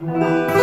Música